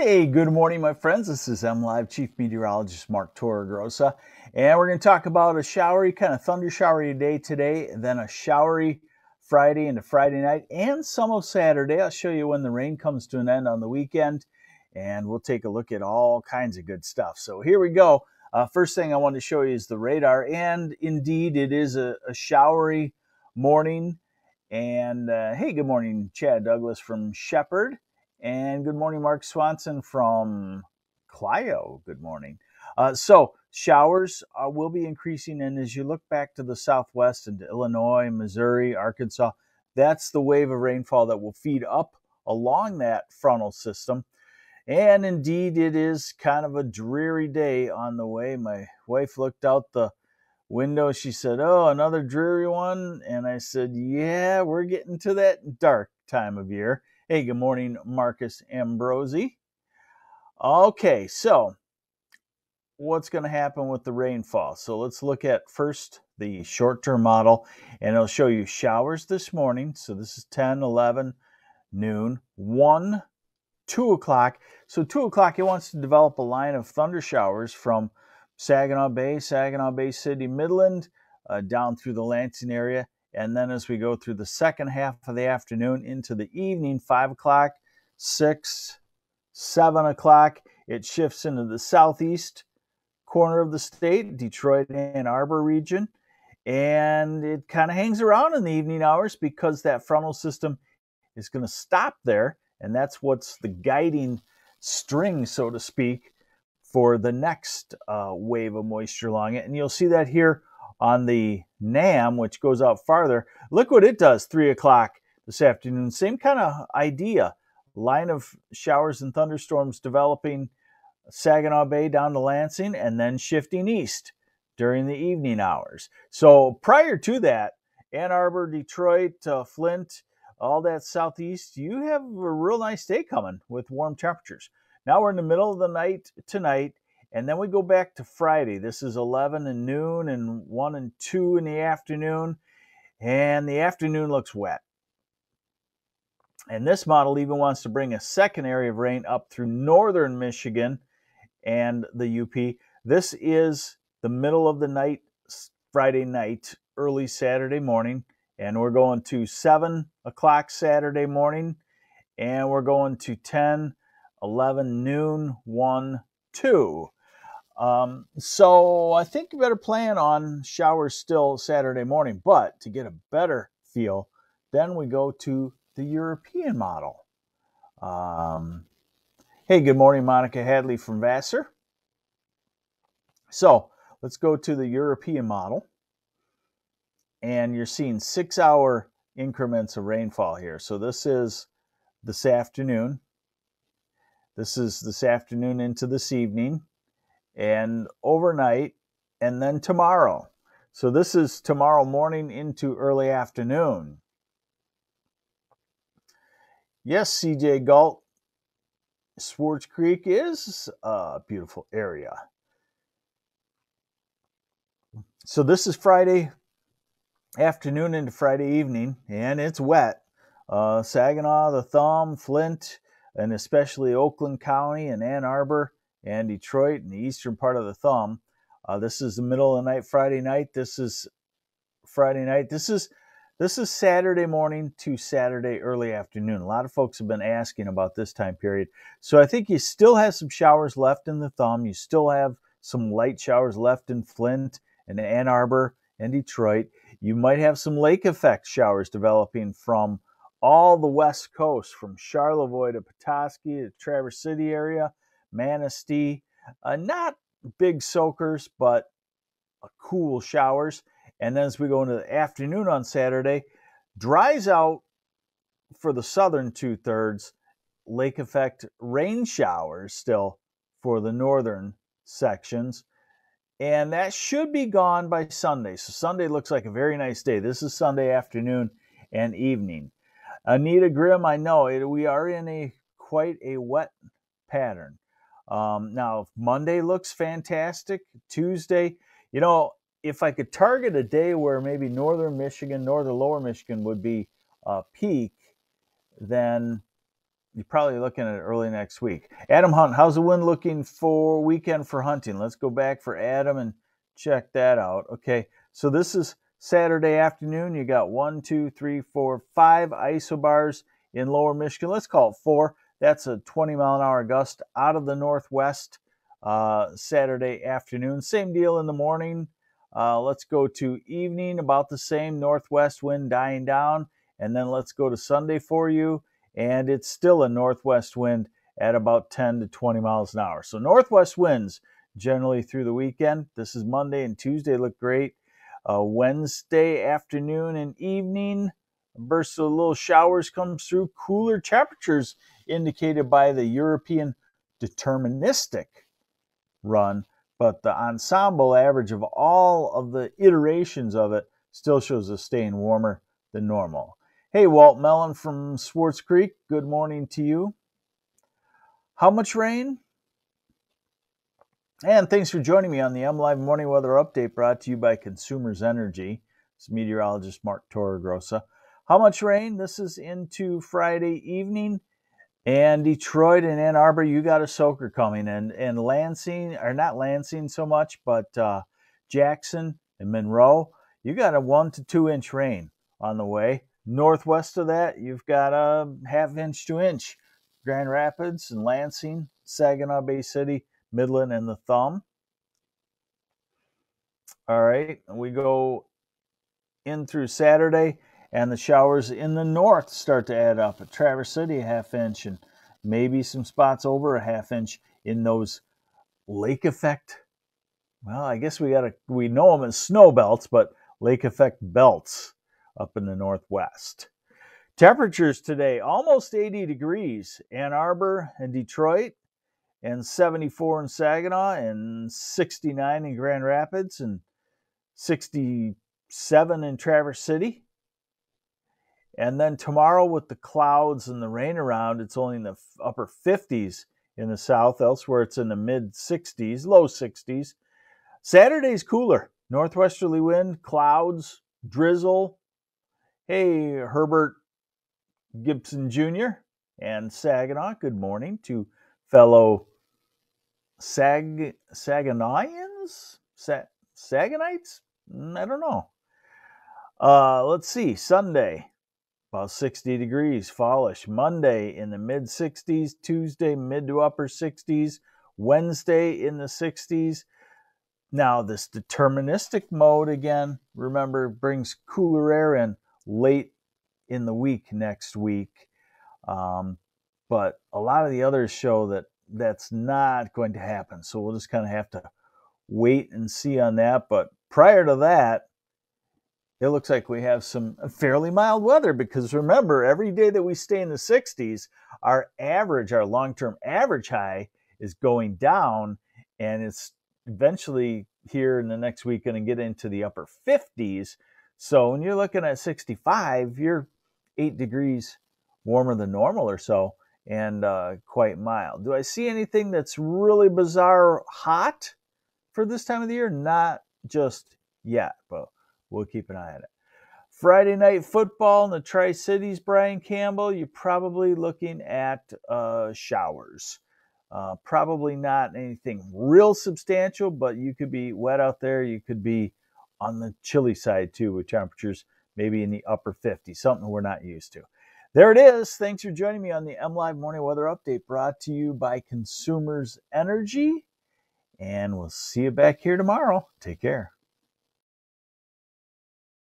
Hey, good morning, my friends. This is M Live Chief Meteorologist Mark Torregrossa, and we're going to talk about a showery, kind of thunder showery day today, then a showery Friday into Friday night, and some of Saturday. I'll show you when the rain comes to an end on the weekend, and we'll take a look at all kinds of good stuff. So here we go. Uh, first thing I want to show you is the radar, and indeed, it is a, a showery morning. And uh, hey, good morning, Chad Douglas from Shepherd. And good morning, Mark Swanson from Clio. Good morning. Uh, so, showers uh, will be increasing. And as you look back to the southwest into Illinois, Missouri, Arkansas, that's the wave of rainfall that will feed up along that frontal system. And indeed, it is kind of a dreary day on the way. My wife looked out the window. She said, Oh, another dreary one. And I said, Yeah, we're getting to that dark time of year. Hey, good morning, Marcus Ambrosi. Okay, so what's going to happen with the rainfall? So let's look at first the short term model, and it'll show you showers this morning. So this is 10, 11, noon, 1, 2 o'clock. So 2 o'clock, it wants to develop a line of thunder showers from Saginaw Bay, Saginaw Bay City, Midland, uh, down through the Lansing area and then as we go through the second half of the afternoon into the evening, 5 o'clock, 6, 7 o'clock, it shifts into the southeast corner of the state, Detroit, Ann Arbor region. And it kind of hangs around in the evening hours because that frontal system is going to stop there. And that's what's the guiding string, so to speak, for the next uh, wave of moisture along it. And you'll see that here on the NAM, which goes out farther. Look what it does, 3 o'clock this afternoon. Same kind of idea. Line of showers and thunderstorms developing Saginaw Bay down to Lansing and then shifting east during the evening hours. So prior to that, Ann Arbor, Detroit, uh, Flint, all that southeast, you have a real nice day coming with warm temperatures. Now we're in the middle of the night tonight and then we go back to Friday. This is 11 and noon and 1 and 2 in the afternoon. And the afternoon looks wet. And this model even wants to bring a second area of rain up through northern Michigan and the UP. This is the middle of the night, Friday night, early Saturday morning. And we're going to 7 o'clock Saturday morning. And we're going to 10, 11, noon, 1, 2. Um, so I think you better plan on showers still Saturday morning. But to get a better feel, then we go to the European model. Um, hey, good morning, Monica Hadley from Vassar. So let's go to the European model. And you're seeing six hour increments of rainfall here. So this is this afternoon. This is this afternoon into this evening and overnight, and then tomorrow. So this is tomorrow morning into early afternoon. Yes, CJ Galt, Swartz Creek is a beautiful area. So this is Friday afternoon into Friday evening, and it's wet. Uh, Saginaw, the Thumb, Flint, and especially Oakland County and Ann Arbor and Detroit and the eastern part of the thumb. Uh, this is the middle of the night, Friday night. This is Friday night. This is this is Saturday morning to Saturday early afternoon. A lot of folks have been asking about this time period. So I think you still have some showers left in the thumb. You still have some light showers left in Flint and Ann Arbor and Detroit. You might have some lake effect showers developing from all the west coast, from Charlevoix to Petoskey to Traverse City area Manistee. Uh, not big soakers, but cool showers. And then as we go into the afternoon on Saturday, dries out for the southern two thirds, lake effect rain showers still for the northern sections. And that should be gone by Sunday. So Sunday looks like a very nice day. This is Sunday afternoon and evening. Anita Grimm, I know it, we are in a quite a wet pattern. Um, now, Monday looks fantastic. Tuesday, you know, if I could target a day where maybe northern Michigan, northern lower Michigan would be uh, peak, then you're probably looking at early next week. Adam Hunt, how's the wind looking for weekend for hunting? Let's go back for Adam and check that out. Okay, so this is Saturday afternoon. You got one, two, three, four, five isobars in lower Michigan. Let's call it four. That's a 20 mile an hour gust out of the northwest uh, Saturday afternoon. Same deal in the morning. Uh, let's go to evening, about the same northwest wind dying down. And then let's go to Sunday for you. And it's still a northwest wind at about 10 to 20 miles an hour. So, northwest winds generally through the weekend. This is Monday and Tuesday look great. Uh, Wednesday afternoon and evening, a burst of little showers comes through. Cooler temperatures indicated by the European deterministic run, but the ensemble average of all of the iterations of it still shows us staying warmer than normal. Hey, Walt Mellon from Swartz Creek, good morning to you. How much rain? And thanks for joining me on the M Live Morning Weather Update brought to you by Consumers Energy. It's meteorologist Mark Torregrossa. How much rain? This is into Friday evening. And Detroit and Ann Arbor, you got a soaker coming. And, and Lansing, or not Lansing so much, but uh, Jackson and Monroe, you got a one to two inch rain on the way. Northwest of that, you've got a half inch to inch. Grand Rapids and Lansing, Saginaw Bay City, Midland, and the Thumb. All right, we go in through Saturday and the showers in the north start to add up. At Traverse City, a half inch, and maybe some spots over a half inch in those lake effect. Well, I guess we got to we know them as snow belts, but lake effect belts up in the northwest. Temperatures today almost 80 degrees. Ann Arbor and Detroit, and 74 in Saginaw, and 69 in Grand Rapids, and 67 in Traverse City. And then tomorrow, with the clouds and the rain around, it's only in the upper 50s in the south. Elsewhere, it's in the mid 60s, low 60s. Saturday's cooler. Northwesterly wind, clouds, drizzle. Hey, Herbert Gibson Jr. and Saginaw, good morning to fellow Sag Saginawians? Sa- Saginites? Mm, I don't know. Uh, let's see. Sunday, about 60 degrees, fallish. Monday in the mid 60s, Tuesday mid to upper 60s, Wednesday in the 60s. Now, this deterministic mode again, remember, brings cooler air in late in the week next week. Um, but a lot of the others show that that's not going to happen. So we'll just kind of have to wait and see on that. But prior to that, it looks like we have some fairly mild weather because remember, every day that we stay in the 60s, our average, our long term average high is going down and it's eventually here in the next week going to get into the upper 50s. So when you're looking at 65, you're eight degrees warmer than normal or so and uh, quite mild. Do I see anything that's really bizarre hot for this time of the year? Not just yet, but We'll keep an eye on it. Friday night football in the Tri Cities, Brian Campbell, you're probably looking at uh, showers. Uh, probably not anything real substantial, but you could be wet out there. You could be on the chilly side too, with temperatures maybe in the upper 50s, something we're not used to. There it is. Thanks for joining me on the M Live Morning Weather Update brought to you by Consumers Energy. And we'll see you back here tomorrow. Take care.